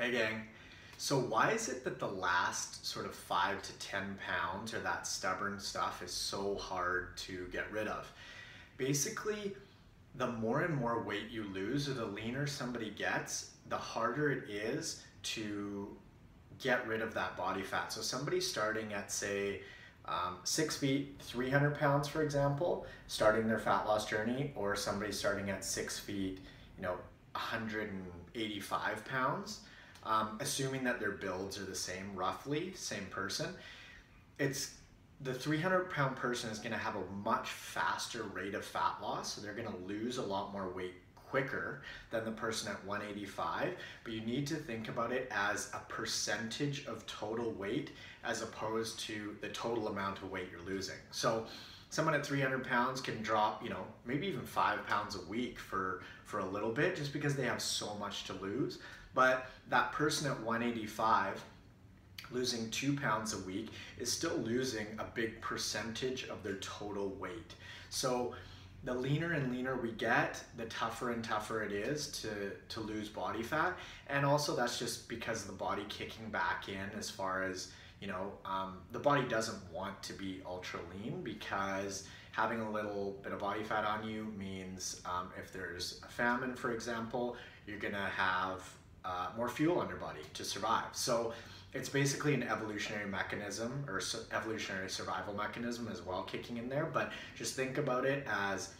Hey gang. So why is it that the last sort of five to 10 pounds or that stubborn stuff is so hard to get rid of? Basically, the more and more weight you lose or the leaner somebody gets, the harder it is to get rid of that body fat. So somebody starting at say um, six feet, 300 pounds, for example, starting their fat loss journey, or somebody starting at six feet, you know, 185 pounds, um, assuming that their builds are the same, roughly, same person, it's the 300 pound person is going to have a much faster rate of fat loss. So they're going to lose a lot more weight quicker than the person at 185. But you need to think about it as a percentage of total weight as opposed to the total amount of weight you're losing. So someone at 300 pounds can drop, you know, maybe even five pounds a week for, for a little bit just because they have so much to lose. But that person at 185, losing two pounds a week, is still losing a big percentage of their total weight. So the leaner and leaner we get, the tougher and tougher it is to, to lose body fat. And also that's just because the body kicking back in as far as, you know, um, the body doesn't want to be ultra lean because having a little bit of body fat on you means um, if there's a famine, for example, you're gonna have uh, more fuel on your body to survive. So it's basically an evolutionary mechanism or su evolutionary survival mechanism as well kicking in there. But just think about it as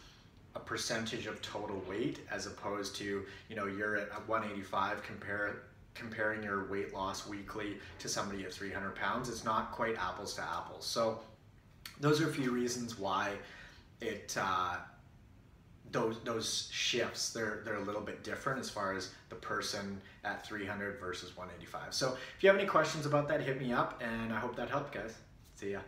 a percentage of total weight as opposed to, you know, you're at 185 compare comparing your weight loss weekly to somebody at 300 pounds. It's not quite apples to apples. So those are a few reasons why it uh, those those shifts they're they're a little bit different as far as the person at 300 versus 185 so if you have any questions about that hit me up and i hope that helped guys see ya